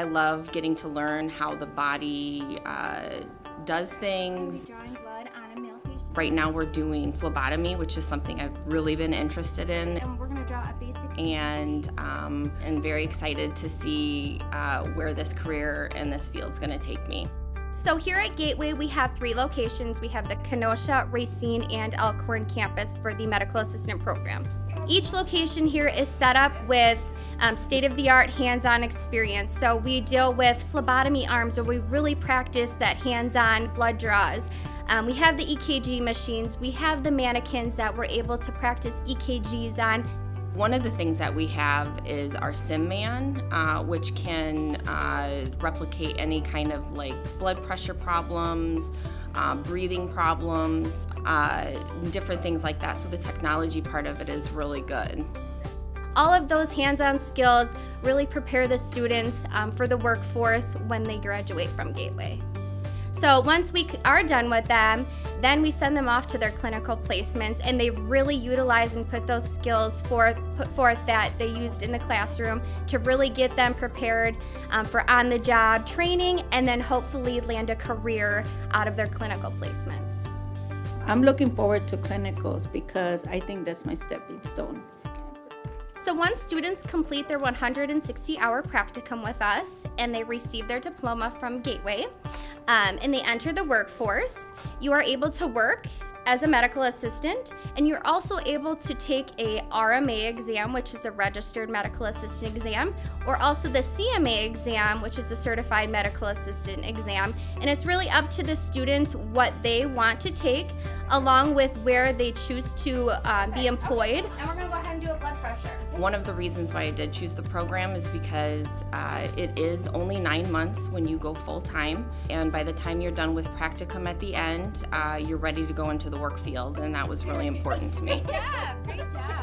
I love getting to learn how the body uh, does things. Drawing blood on a male patient. Right now we're doing phlebotomy, which is something I've really been interested in. And we're gonna draw a basic. And um, and very excited to see uh, where this career and this field's going to take me. So here at Gateway, we have three locations. We have the Kenosha, Racine, and Elkhorn campus for the medical assistant program. Each location here is set up with um, state-of-the-art hands-on experience. So we deal with phlebotomy arms where we really practice that hands-on blood draws. Um, we have the EKG machines. We have the mannequins that we're able to practice EKGs on. One of the things that we have is our SimMan, uh, which can uh, replicate any kind of like blood pressure problems, uh, breathing problems, uh, different things like that. So the technology part of it is really good. All of those hands-on skills really prepare the students um, for the workforce when they graduate from Gateway. So once we are done with them, then we send them off to their clinical placements and they really utilize and put those skills forth, put forth that they used in the classroom to really get them prepared um, for on-the-job training and then hopefully land a career out of their clinical placements. I'm looking forward to clinicals because I think that's my stepping stone. So once students complete their 160 hour practicum with us and they receive their diploma from Gateway um, and they enter the workforce, you are able to work as a medical assistant and you're also able to take a RMA exam which is a registered medical assistant exam or also the CMA exam which is a certified medical assistant exam and it's really up to the students what they want to take along with where they choose to uh, be employed. And we're going to go ahead and do a blood pressure. One of the reasons why I did choose the program is because uh, it is only nine months when you go full time, and by the time you're done with practicum at the end, uh, you're ready to go into the work field, and that was really important to me. Yeah, great job.